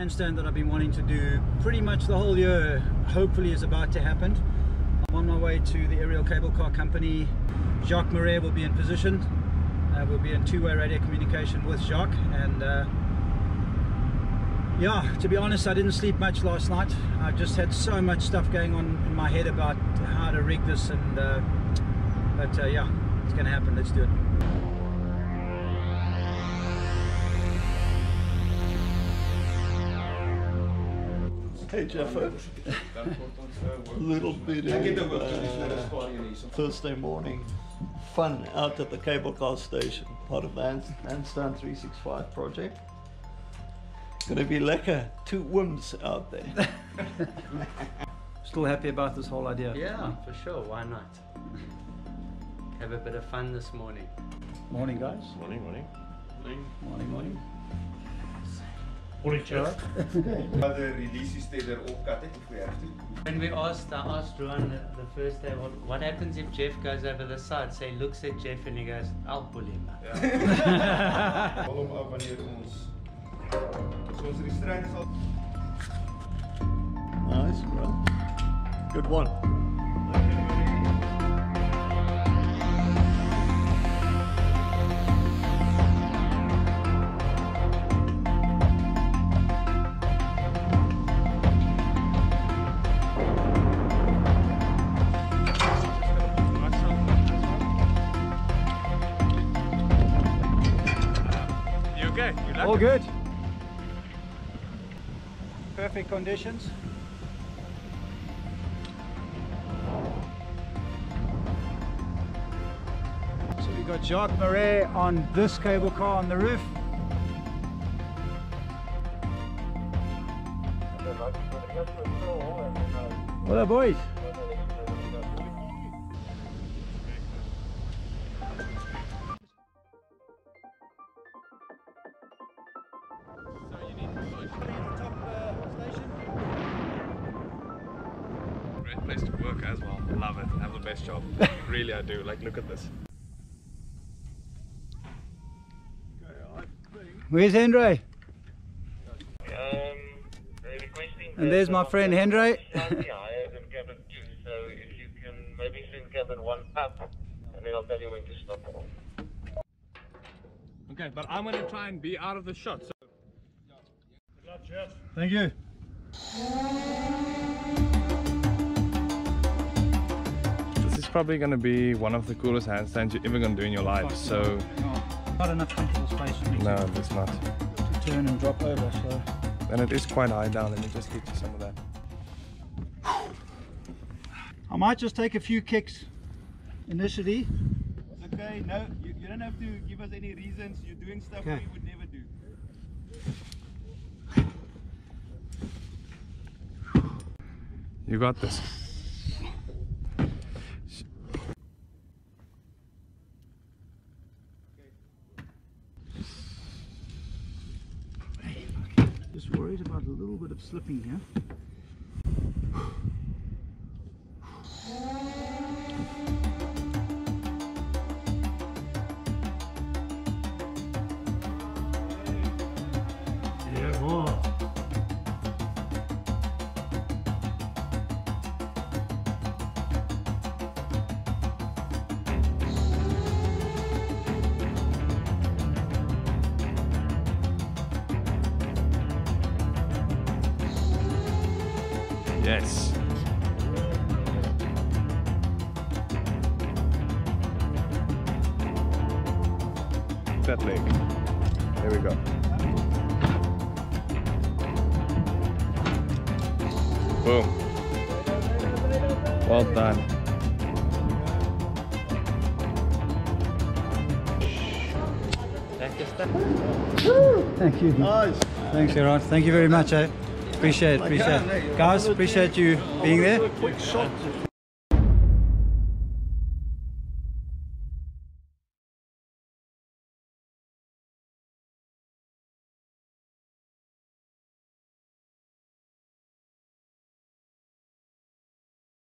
handstand that I've been wanting to do pretty much the whole year, hopefully is about to happen. I'm on my way to the aerial cable car company. Jacques Marais will be in position. Uh, we'll be in two-way radio communication with Jacques and uh, yeah, to be honest, I didn't sleep much last night. I just had so much stuff going on in my head about how to rig this and uh, but uh, yeah, it's gonna happen. Let's do it. Hey Jeffo. A little bit of uh, Thursday morning fun out at the cable car station, part of the Hand- Handstand 365 project. Gonna be lekker, two whims out there. Still happy about this whole idea. Yeah, for sure. Why not? Have a bit of fun this morning. Morning, guys. Morning, morning. Morning, morning. Morning, Jeff. Other releases they are all cut it if we have to. When we asked, I asked Ruan the, the first day, what, what happens if Jeff goes over the side? So he looks at Jeff and he goes, I'll pull him up. Val hom af wanneer ons so ons restraint sal Nice, bro. Good one. All good. Perfect conditions. So we got Jacques Marais on this cable car on the roof. What up, boys? Great place to work as well. Love it. Have the best job. really, I do. Like, look at this. Where's Henry? Um, And there's my friend Henry. slightly higher than cabin two, so if you can maybe send cabin one up, and then I'll tell you when to stop. Okay, but I'm gonna try and be out of the shot. So Thank you. this is probably gonna be one of the coolest handstands you're ever gonna do in your life. So oh, Not enough comfortable space for me no, to, it's not. to turn and drop over, so. And it is quite high down. Let me just get you some of that. I might just take a few kicks initially. Okay, no, you, you don't have to give us any reasons. You're doing stuff Okay. we would never do. You got this. Just worried about a little bit of slipping here. Yes. That leg. There we go. Boom. Well done. Thank you. Nice. Thanks, Gerard. Thank you very much. Eh? Appreciate it. Appreciate it. Guys, appreciate you being there.